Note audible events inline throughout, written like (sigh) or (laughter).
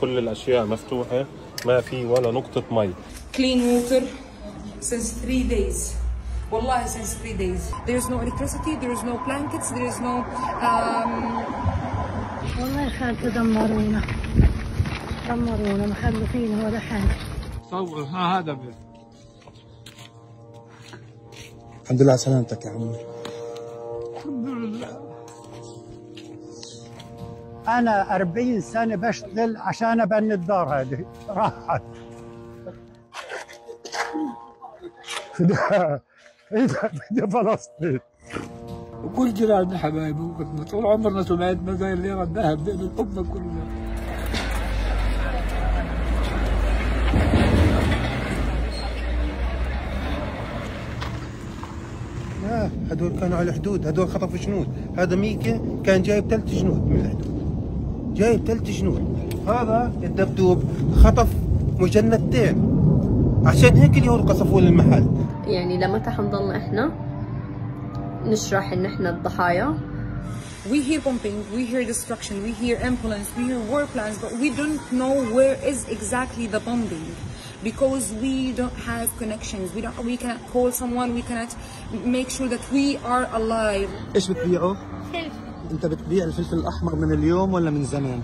كل الأشياء مفتوحة ما في ولا نقطة مي clean water since three days. Wallah, since three days. There is no electricity, there is no blankets, there is no. Um, والله يا خالته دمرونا دمرونا ما خلوا فينا ولا حاجة صور ها هذا بس الحمد لله على سلامتك يا عمي الحمد لله أنا أربعين سنة بشتغل عشان أبني الدار هذه. راحت. ده (laughs) فلسطين. وكل جيراننا حبايبي وكنا طول عمرنا سمعتنا زي الليره الذهب بين الأمة كلها. لا هدول كانوا على الحدود هدول خطفوا جنود هذا ميكا كان جايب ثلاث جنود من الحدود. جايب ثلاث جنود هذا الدبدوب خطف مجندتين عشان هيك اليهود قصفوا المحل يعني لمتى حنضلنا إحنا نشرح ان إحنا الضحايا we hear bombing, we hear destruction, we hear ambulance, we hear war plans, but we don't know where is exactly the bombing because we don't have connections. We don't. We cannot call someone. We cannot make sure that we are alive. إيش بتبيعه؟ انت بتبيع الفلفل الأحمر من اليوم ولا من زمان؟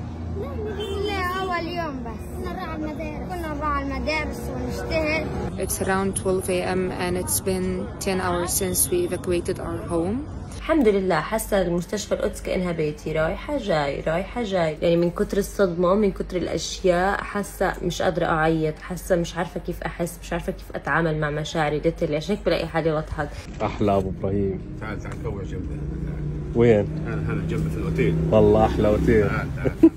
لا أول يوم بس. كنا نروح على المدارس. كنا نروح على المدارس ونشتغل It's around 12 a.m. and it's been 10 hours since we evacuated our home. الحمد لله حاسة المستشفى القدس كأنها بيتي. رايحة جاي رايحة جاي. يعني من كتر الصدمة من كتر الأشياء حاسة مش قادرة أعيط. حاسة مش عارفة كيف أحس مش عارفة كيف أتعامل مع مشاعري. ليترلي عشان هيك بلاقي حالي بضحك أحلى أبو إبراهيم. تعال تعال كوع جنبي وين؟ هذا هذا جنبي في الأوتيل. والله أحلى أوتيل. تعال تعال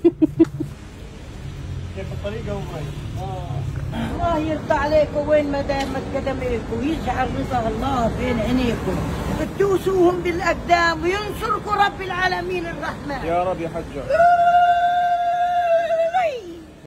الله يرضى عليكم وين ما دامت قدميكم؟ ويجعل رضا الله بين عينيكم. بتوسوهم بالأقدام وينصركم رب العالمين الرحمن. يا رب يا حجة.